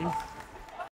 Mm.